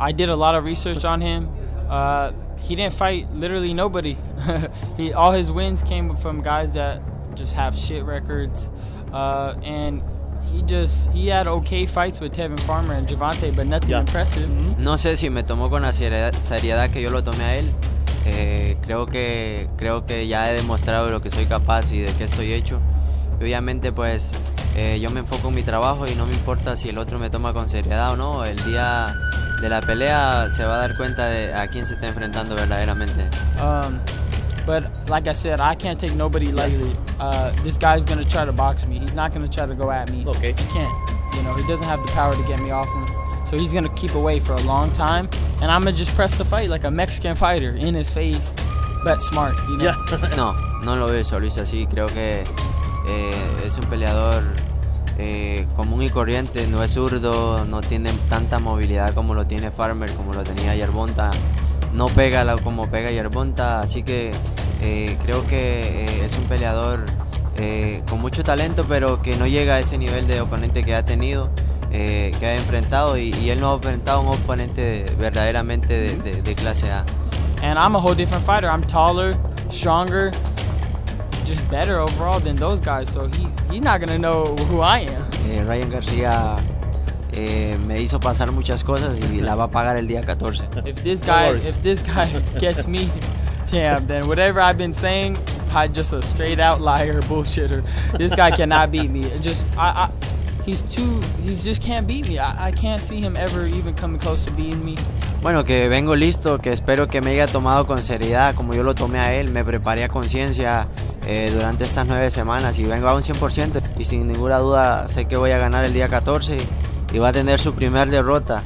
I did a lot of research on him. Uh, he didn't fight literally nobody. he all his wins came from guys that just have shit records, uh, and he just he had okay fights with Tevin Farmer and Javante, but nothing Yeah. impressive. No sé si me tomó con la seriedad, seriedad que yo lo tomé a él. Eh, creo, que, creo que ya he demostrado de lo que soy capaz y de qué estoy hecho. Y obviamente pues eh, yo me enfoco en mi trabajo y no me importa si el otro me toma con seriedad o no. El día de la pelea se va a dar cuenta de a quién se está enfrentando verdaderamente. Um, but like I said, I can't take nobody lightly. Uh, this guy's gonna try to box me. He's not gonna try to go at me. Okay. He can't. You know, he doesn't have the power to get me off him. So he's gonna keep away for a long time, and I'm gonna just press the fight like a Mexican fighter in his face, but smart. You know. Yeah. No, no lo veo Luis así. Creo que eh, es un peleador eh, corriente. No es zurdo, no tiene tanta movilidad como lo tiene Farmer, como lo tenía Yerbonta. No pega como pega Yerbonta. Así que eh, creo que eh, es un peleador eh, con mucho talento, pero que no llega a ese nivel de oponente que ha tenido. eh, que ha enfrentado y, y él no ha enfrentado a un oponente verdaderamente de- de- de clase A. And I'm a whole different fighter. I'm taller, stronger, just better overall than those guys. So he he's not gonna know who I am. Eh, Ryan García eh, me hizo pasar muchas cosas y la va a pagar el día 14. If this guy, worries. if this guy gets me, damn, then whatever I've been saying, I'm just a straight out liar, bullshitter. This guy cannot beat me. Just, I, I, he's just can't beat me. I, can't see him ever even coming close to beating me. Bueno, que vengo listo, que espero que me haya tomado con seriedad como yo lo tomé a él, me preparé a conciencia eh, durante estas nueve semanas y vengo a un 100% y sin ninguna duda sé que voy a ganar el día 14 y, y va a tener su primer derrota.